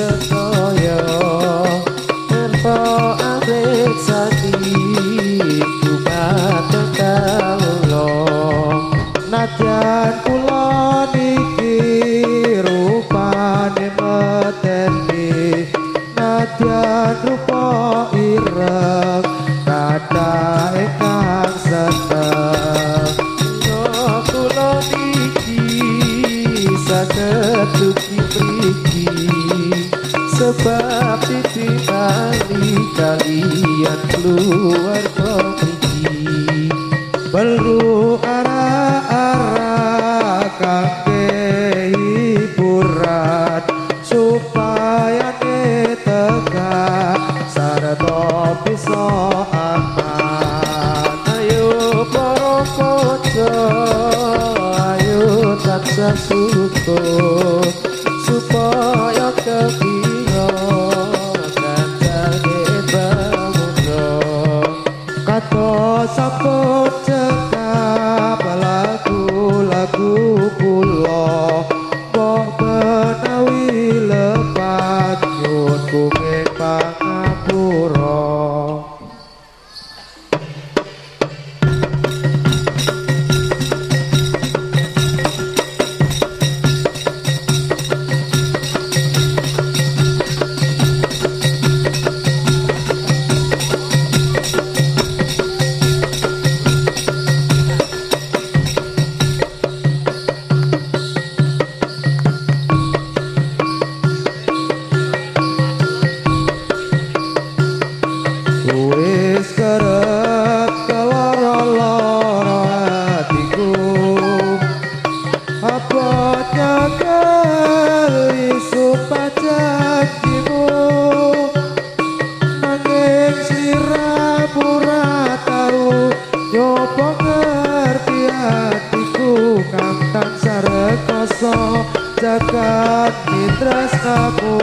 the Kato sapo cek rasa cekap mitrasaku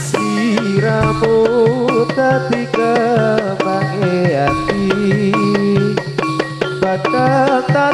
Sira putati kebahagiaan Batal tak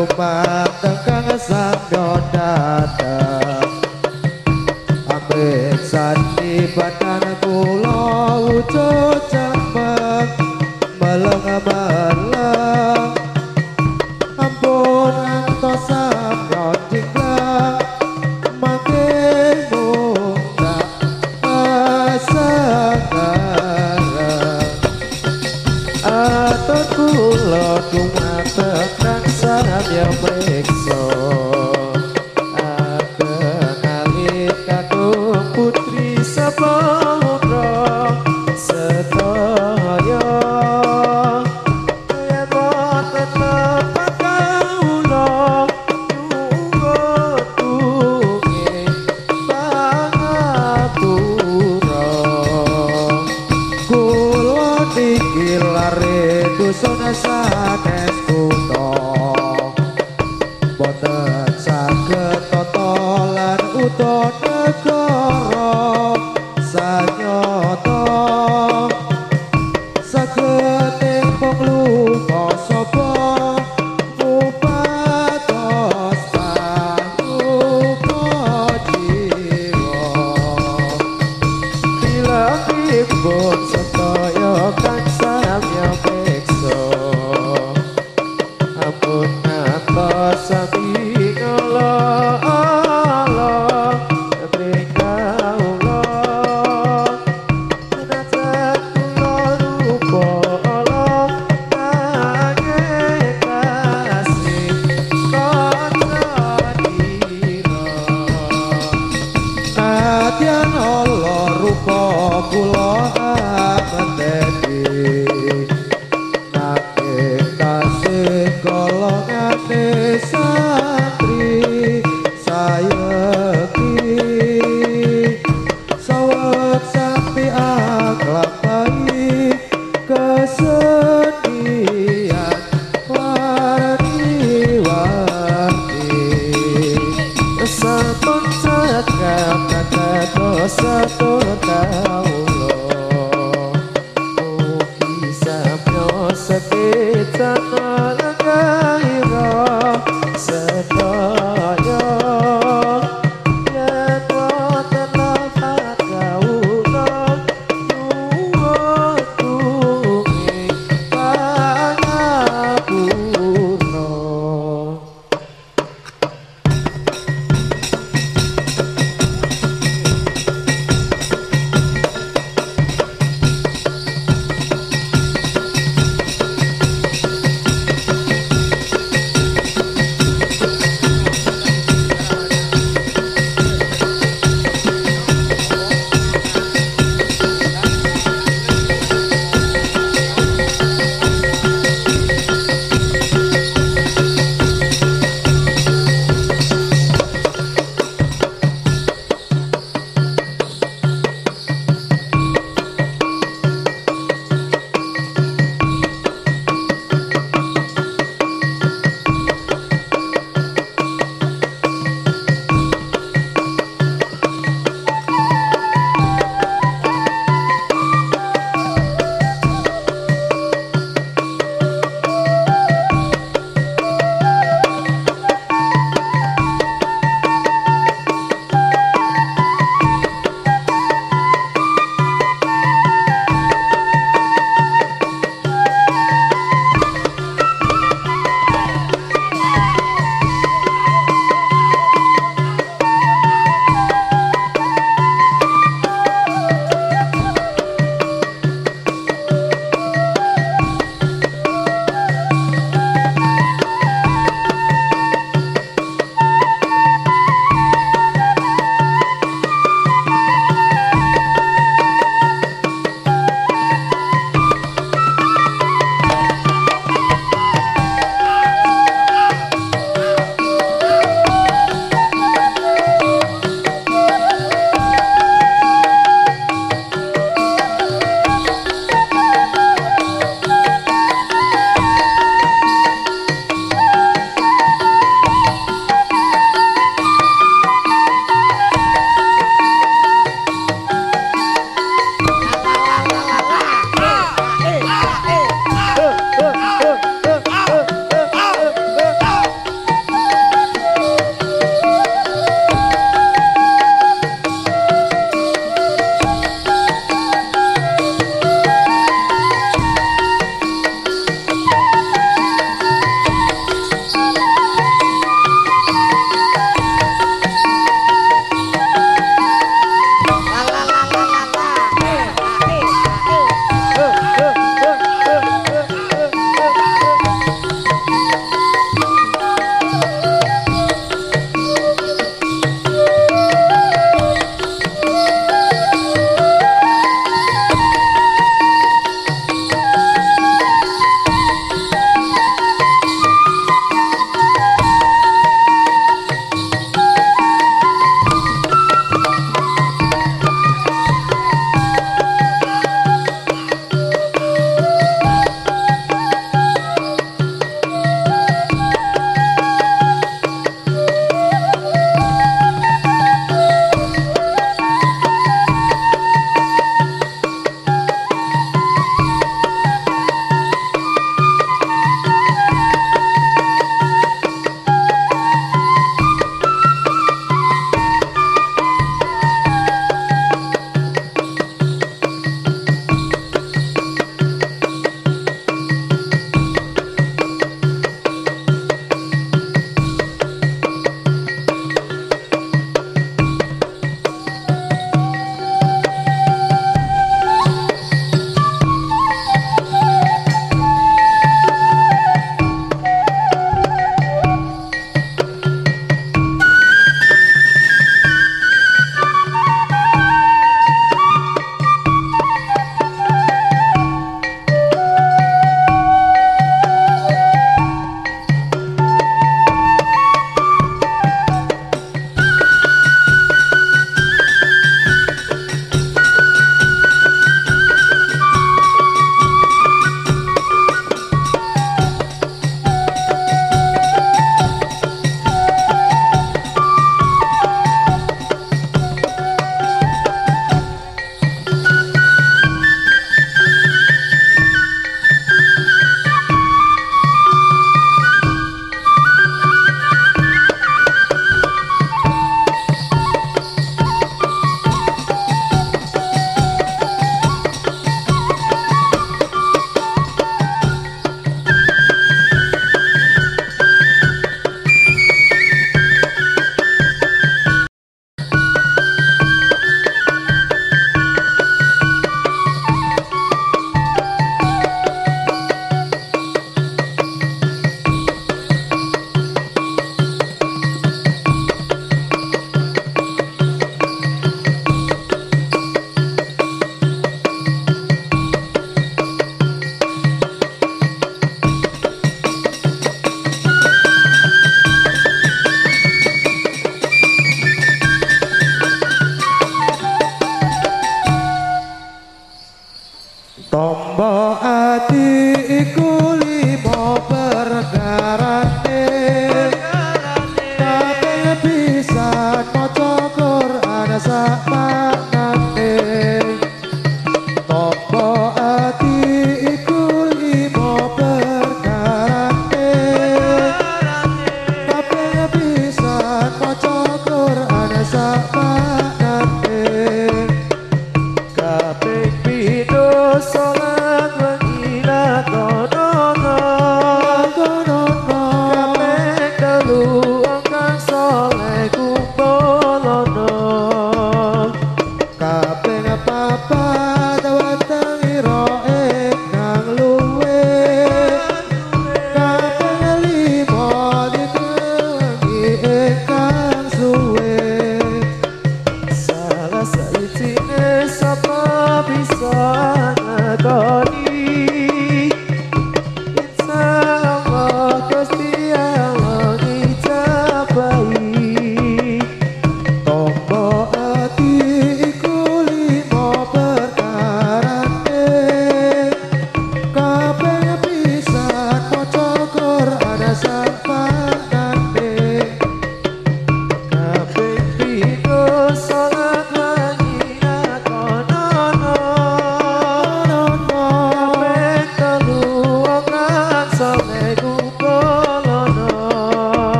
suka dumateng kang samyo dateng Ambil sandi badan kula wujud